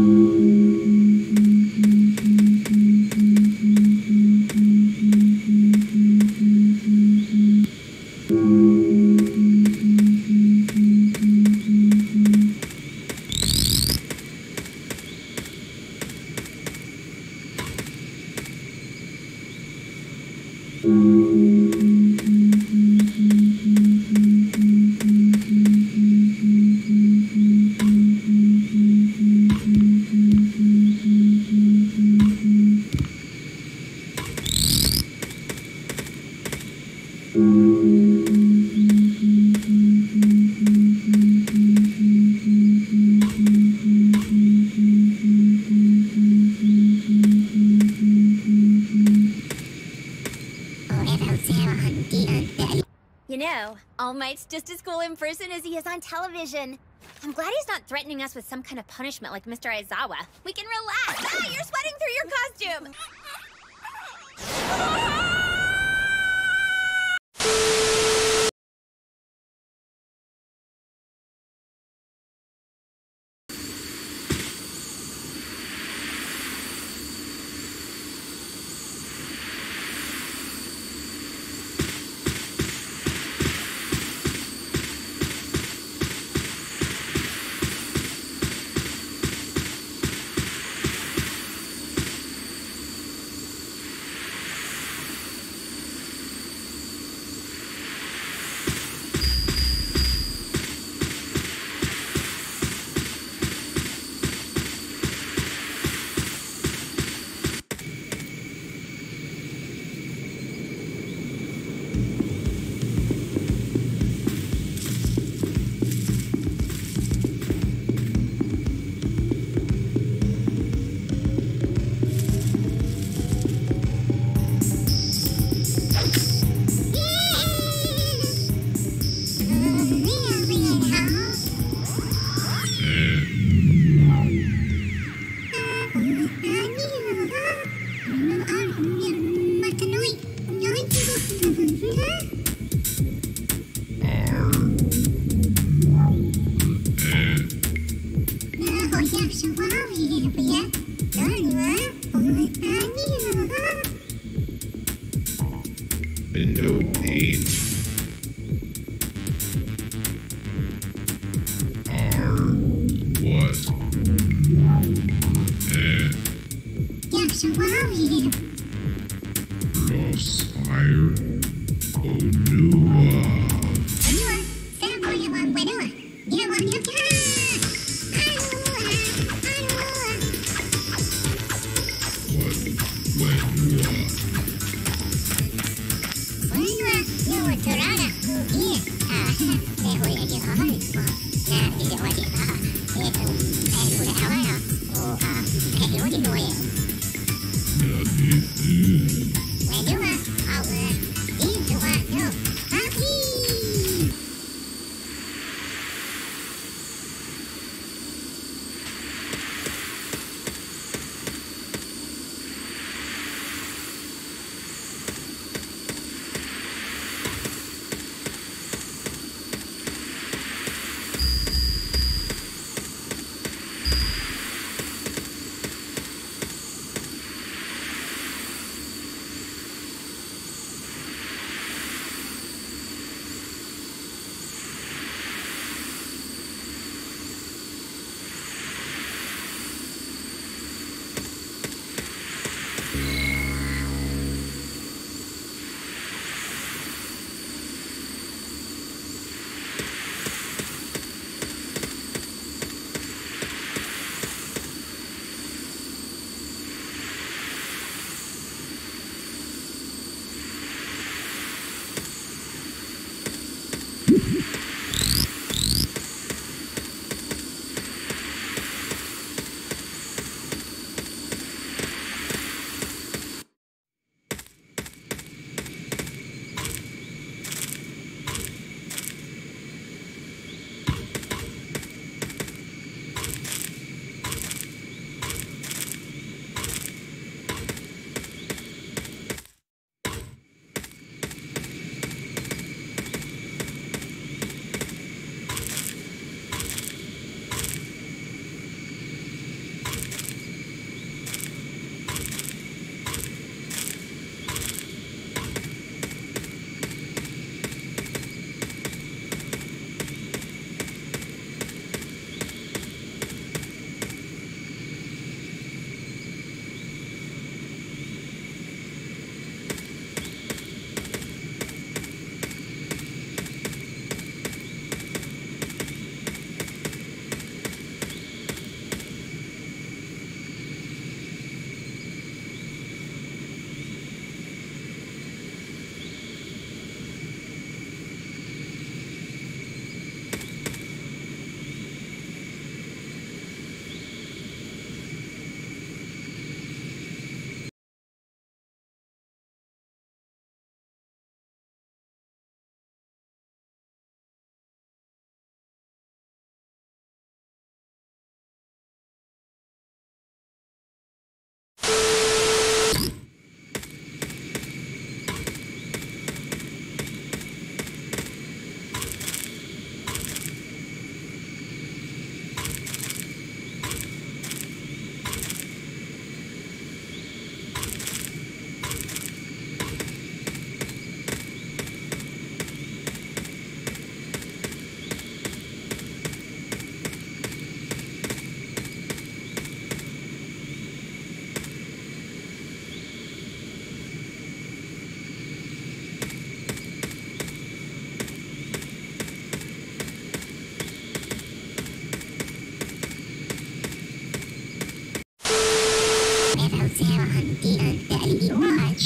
Thank mm -hmm. you. Know, All Might's just as cool in person as he is on television. I'm glad he's not threatening us with some kind of punishment like Mr. Aizawa. We can relax. Ah, you're sweating through your costume!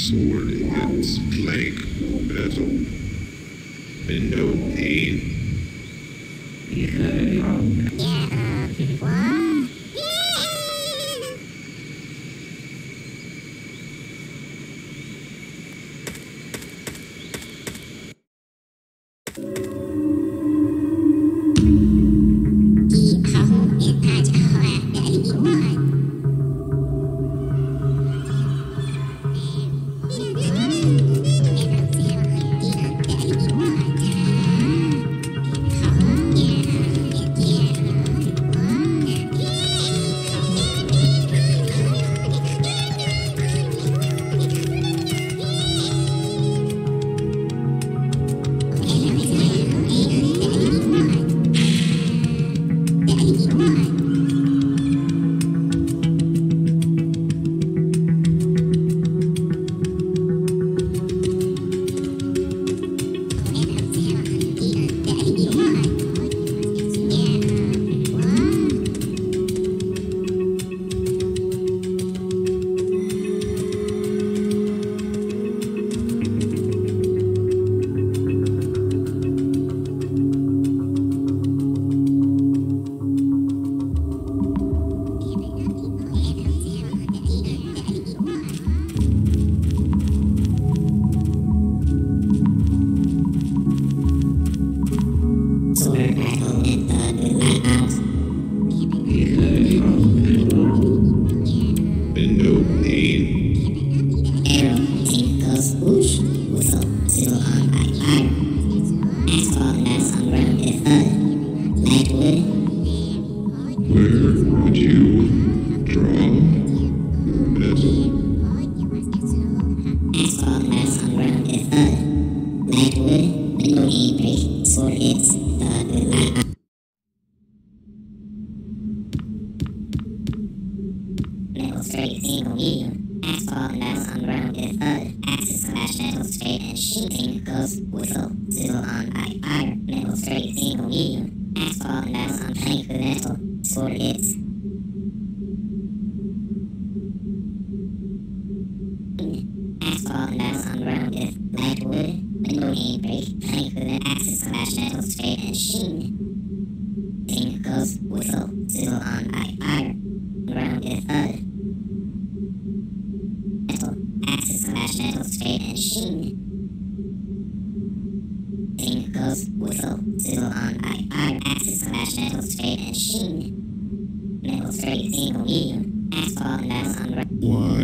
sword hits plank metal. And no pain. Yeah. Straight, single medium. Asphalt nuts on ground if thud. Axis slash metal straight and shooting goes whistle, sizzle on by fire. Metal straight, single medium. Asphalt nuts on plank with metal. Sword hits. Asphalt nuts on ground if light wood. Window game break. Plank with an axis slash metal straight and sheen. Thing goes whistle, sizzle on by fire. Ground if thud. Metal, metal straight and sheen. Thing goes whistle, sizzle on by fire. Axis slash metal straight and sheen. Metal straight single medium. Asphalt nuts on ground. Why